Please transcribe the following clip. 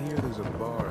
hear there's a bar.